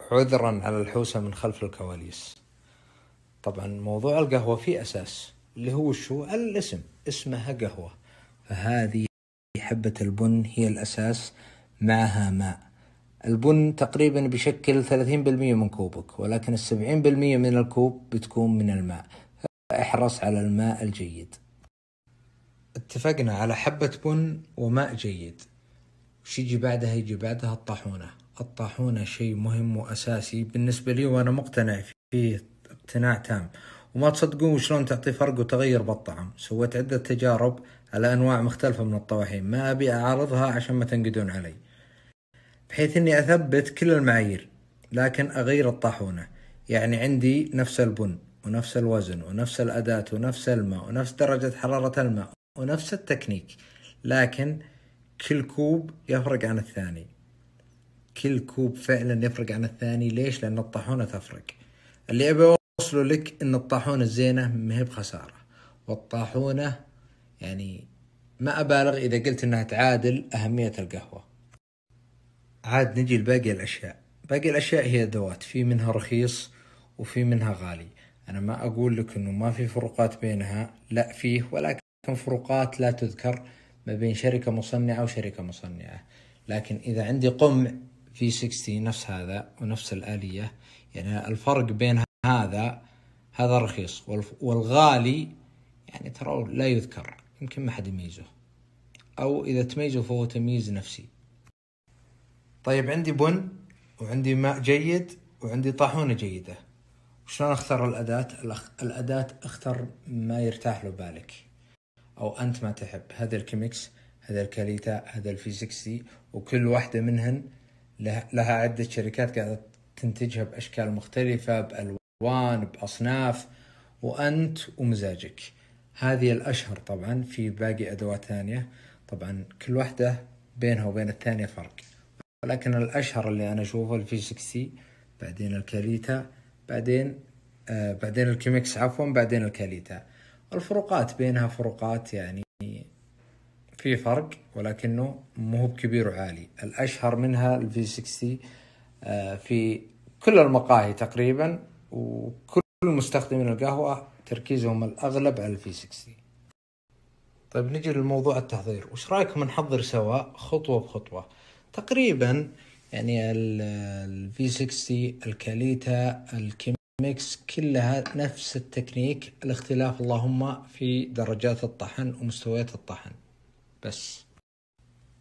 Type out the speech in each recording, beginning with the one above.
عذرا على الحوسة من خلف الكواليس. طبعا موضوع القهوة فيه أساس اللي هو شو؟ الاسم اسمها قهوة. فهذه حبة البن هي الأساس معها ماء. البن تقريبا بشكل 30% من كوبك ولكن السبعين بالمية من الكوب بتكون من الماء. فاحرص على الماء الجيد. اتفقنا على حبة بن وماء جيد. وش يجي بعدها يجي بعدها الطاحونة. الطاحونة شيء مهم وأساسي بالنسبة لي وأنا مقتنع فيه اقتناع تام. وما تصدقون شلون تعطي فرق وتغير بالطعم. سويت عدة تجارب على أنواع مختلفة من الطواحين. ما أبي أعارضها عشان ما تنقدون علي. بحيث أني أثبت كل المعايير لكن أغير الطاحونة. يعني عندي نفس البن ونفس الوزن ونفس الأداة ونفس الماء ونفس درجة حرارة الماء ونفس التكنيك. لكن كل كوب يفرق عن الثاني. كل كوب فعلا يفرق عن الثاني. ليش؟ لأن الطاحونة تفرق. اللي أبي أوصله لك أن الطاحونة الزينة ما هي بخسارة. والطاحونة يعني ما أبالغ إذا قلت أنها تعادل أهمية القهوة. عاد نجي لباقي الأشياء. باقي الأشياء هي أدوات في منها رخيص وفي منها غالي. أنا ما أقول لك أنه ما في فروقات بينها. لا فيه ولكن فروقات لا تذكر ما بين شركة مصنعة وشركة مصنعة. لكن إذا عندي قمع في 60 نفس هذا ونفس الآلية. يعني الفرق بين هذا هذا رخيص والغالي يعني ترى لا يذكر يمكن ما حد يميزه. أو إذا تميزه فهو تمييز نفسي. طيب عندي بن وعندي ماء جيد وعندي طاحونة جيدة. وشلون أختار الأداة؟ الأداة أختر ما يرتاح له بالك. أو أنت ما تحب. هذا ال Chemex هذا ال Kalita هذا ال V60 وكل واحدة منهن لها عدة شركات قاعدة تنتجها بأشكال مختلفة بألوان بأصناف وأنت ومزاجك. هذه الأشهر طبعا في باقي أدوات ثانية. طبعا كل واحدة بينها وبين الثانية فرق. ولكن الأشهر اللي أنا أشوفه ال V60 بعدين ال Kalita بعدين آه بعدين ال Chemex عفوا بعدين ال Kalita. الفروقات بينها فروقات يعني في فرق ولكنه مو بكبير وعالي. الأشهر منها ال V60 آه في كل المقاهي تقريبا وكل مستخدمين القهوة تركيزهم الأغلب على ال V60 طيب نجي للموضوع التحضير. وش رايكم نحضر سوا؟ خطوة بخطوة. تقريبا يعني ال V60 ال Kalita ال Chemex كلها نفس التكنيك الاختلاف اللهم في درجات الطحن ومستويات الطحن. بس.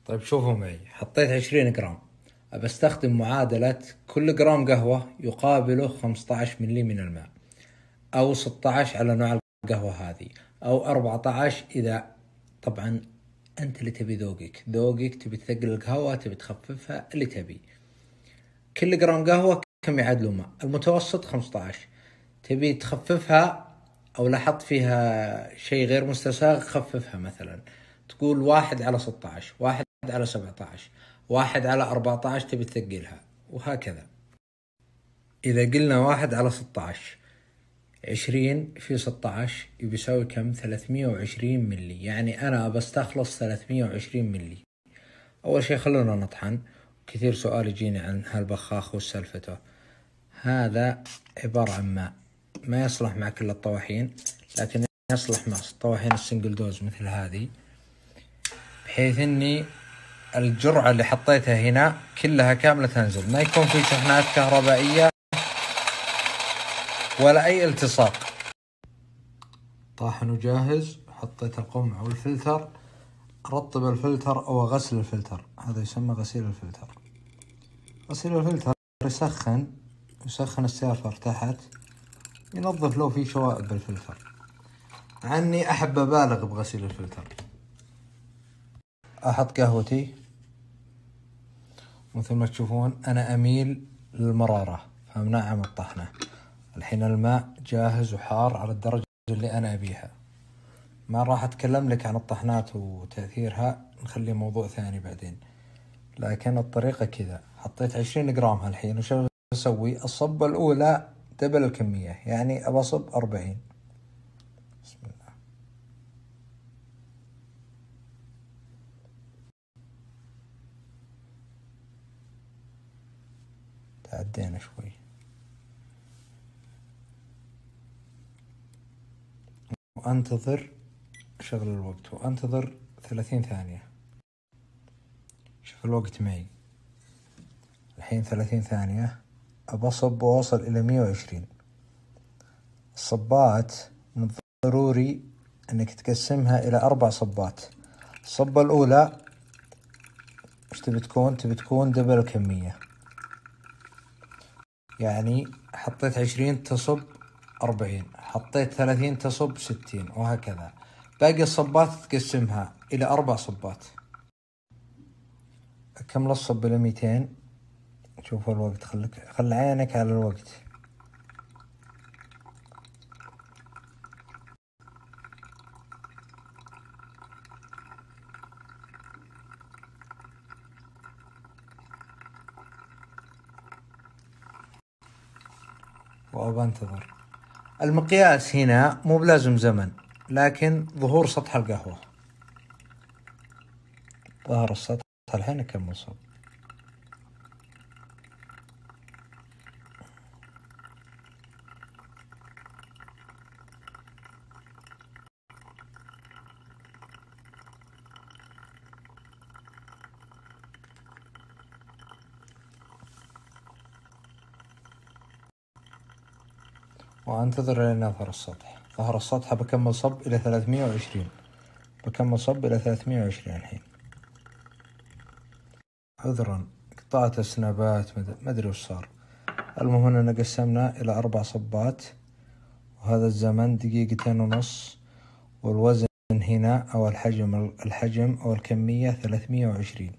طيب شوفوا معي. حطيت 20 جرام. أبى أستخدم معادلة كل جرام قهوة يقابله 15 ملي من الماء. أو 16 على نوع القهوة هذه. أو 14 إذا طبعا أنت اللي تبي ذوقك. ذوقك تبي تثقل القهوة تبي تخففها اللي تبي. كل جرام قهوة كم يعادلوا ماء؟ المتوسط 15 تبي تخففها أو لاحظت فيها شيء غير مستساغ خففها مثلا. تقول واحد على 16 واحد على 17 واحد على 14 تبي تثقلها وهكذا. إذا قلنا واحد على 16 عشرين في ستة عشر بيساوي كم؟ ثلاثمية وعشرين ملي يعني أنا بستخلص ثلاثمية وعشرين ملي أول شي خلونا نطحن. كثير سؤال يجيني عن هالبخاخ وسالفته هذا عبارة عن ماء. ما يصلح مع كل الطواحين لكن يصلح مع الطواحين ال single dose مثل هذه. بحيث إني الجرعة اللي حطيتها هنا كلها كاملة تنزل. ما يكون في شحنات كهربائية ولا أي التصاق. طاحن وجاهز حطيت القمع والفلتر رطب الفلتر أو غسل الفلتر. هذا يسمى غسيل الفلتر. غسيل الفلتر يسخن يسخن ال server تحت ينظف لو في شوائب بالفلتر. عني أحب أبالغ بغسيل الفلتر. أحط قهوتي مثل ما تشوفون أنا أميل للمرارة. فأمنعها من الطحنة الحين الماء جاهز وحار على الدرجة اللي أنا أبيها. ما راح أتكلم لك عن الطحنات وتأثيرها نخلي موضوع ثاني بعدين. لكن الطريقة كذا. حطيت عشرين جرام هالحين وش أسوي؟ الصبة الأولى دبل الكمية يعني أبى أصب أربعين. عدينا شوي. وانتظر شغل الوقت. وانتظر ثلاثين ثانية. شوف الوقت معي. الحين ثلاثين ثانية. أبصب وأوصل إلى مية وعشرين. الصبات من الضروري أنك تقسمها إلى أربع صبات. الصبة الأولى إيش تبي تكون؟ تبي تكون دبل الكمية. يعني حطيت عشرين تصب أربعين حطيت ثلاثين تصب ستين وهكذا. باقي الصبات تقسمها إلى أربع صبات. كم الصب إلى ميتين. شوف الوقت خلك خل عينك على الوقت. وأبنتظر المقياس هنا مو بلازم زمن لكن ظهور سطح القهوة. ظهر السطح الحين أكمل صب وأنتظر لين يظهر السطح. ظهر السطح بكمل صب إلى ثلاثمية وعشرين. بكمل صب إلى ثلاثمية وعشرين الحين. عذرا. قطعت السنابات. ما أدري وش صار. المهم أننا قسمنا إلى أربع صبات. وهذا الزمن دقيقتين ونص. والوزن هنا أو الحجم الحجم أو الكمية ثلاثمية وعشرين.